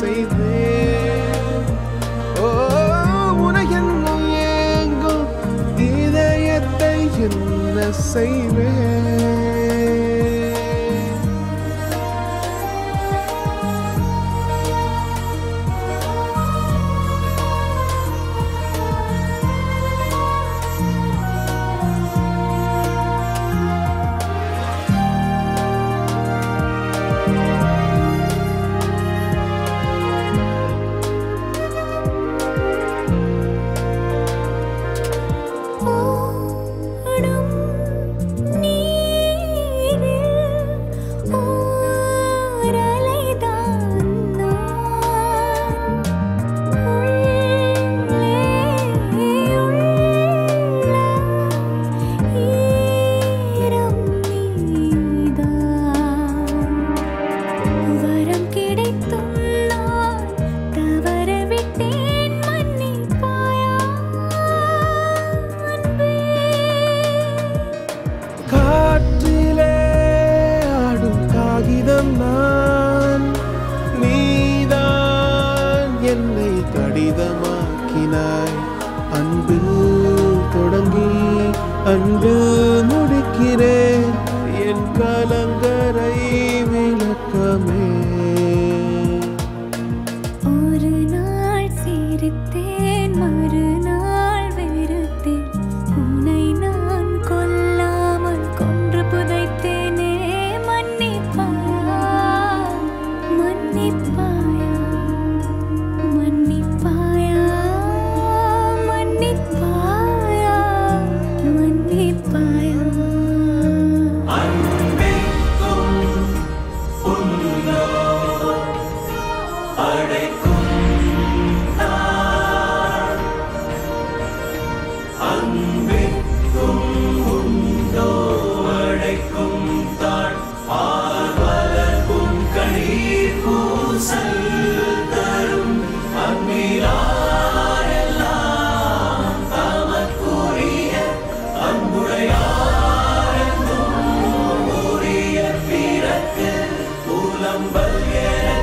செய்தேன். ஓ உனையென்னும் ஏங்கும் இதயத்தை என்ன செய்வேன்? என்னை கடிதமாக்கினாய். அன்பில் தொடங்கி அன்று முடிக்கிறேன். என் கலங்கரை விளக்கமே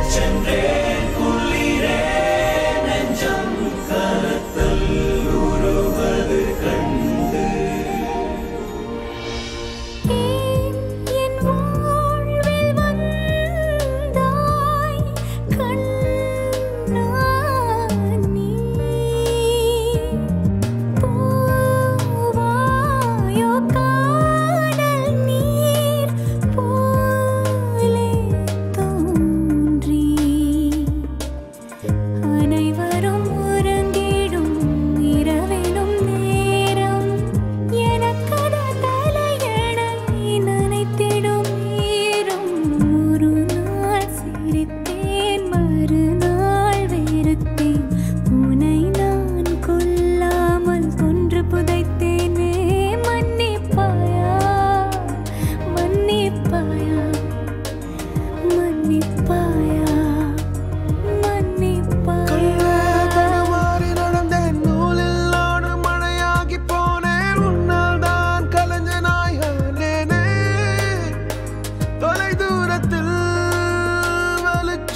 legendary.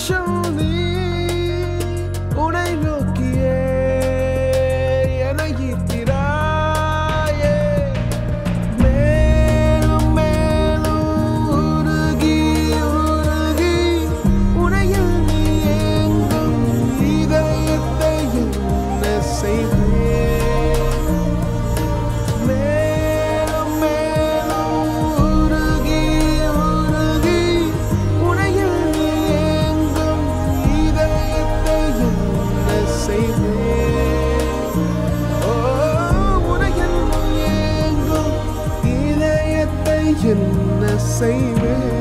show. in the same way.